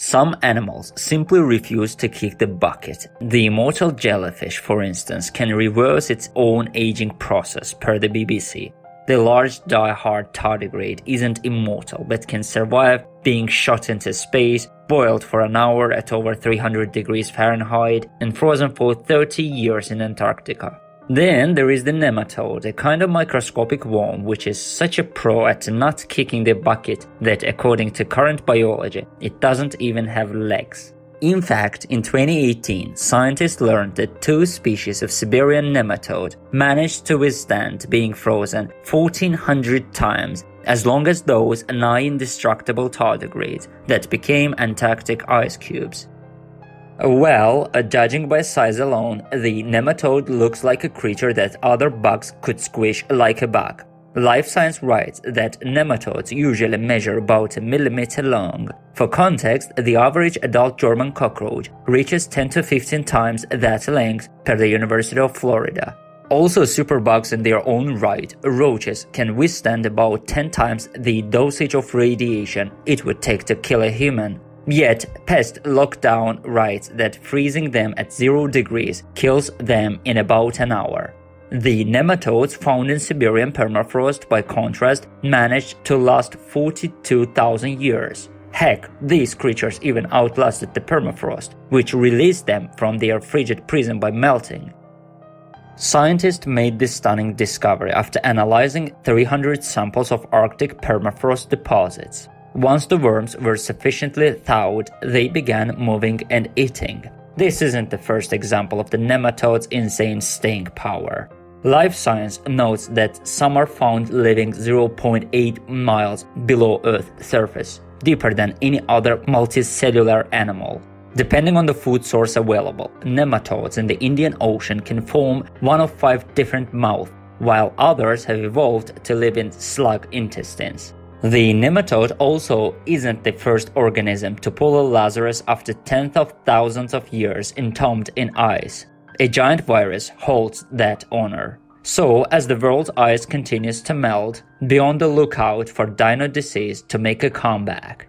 Some animals simply refuse to kick the bucket. The immortal jellyfish, for instance, can reverse its own aging process, per the BBC. The large die-hard tardigrade isn't immortal but can survive being shot into space, boiled for an hour at over 300 degrees Fahrenheit, and frozen for 30 years in Antarctica. Then there is the nematode, a kind of microscopic worm which is such a pro at not kicking the bucket that according to current biology, it doesn't even have legs. In fact, in 2018, scientists learned that two species of Siberian nematode managed to withstand being frozen 1400 times as long as those nigh indestructible tardigrades that became Antarctic ice cubes. Well, uh, judging by size alone, the nematode looks like a creature that other bugs could squish like a bug. Live Science writes that nematodes usually measure about a millimeter long. For context, the average adult German cockroach reaches 10 to 15 times that length per the University of Florida. Also, superbugs in their own right, roaches, can withstand about 10 times the dosage of radiation it would take to kill a human. Yet, Pest Lockdown writes that freezing them at 0 degrees kills them in about an hour. The nematodes found in Siberian permafrost, by contrast, managed to last 42,000 years. Heck, these creatures even outlasted the permafrost, which released them from their frigid prison by melting. Scientists made this stunning discovery after analyzing 300 samples of Arctic permafrost deposits. Once the worms were sufficiently thawed, they began moving and eating. This isn't the first example of the nematode's insane staying power. Live Science notes that some are found living 0.8 miles below Earth's surface, deeper than any other multicellular animal. Depending on the food source available, nematodes in the Indian Ocean can form one of five different mouths, while others have evolved to live in slug intestines. The nematode also isn't the first organism to pull a Lazarus after tens of thousands of years entombed in ice. A giant virus holds that honor. So, as the world's ice continues to melt, be on the lookout for dino disease to make a comeback.